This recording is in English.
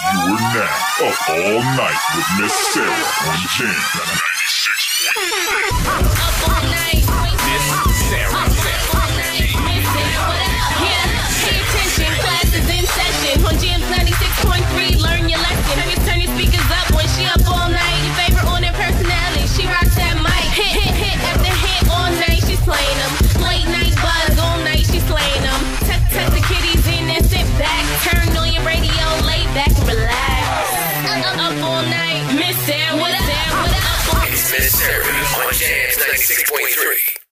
You are now up all night with Miss Sarah on Jam. up, all night. Miss Sarah, what up? It's Miss Sarah on JAMZ 96.3.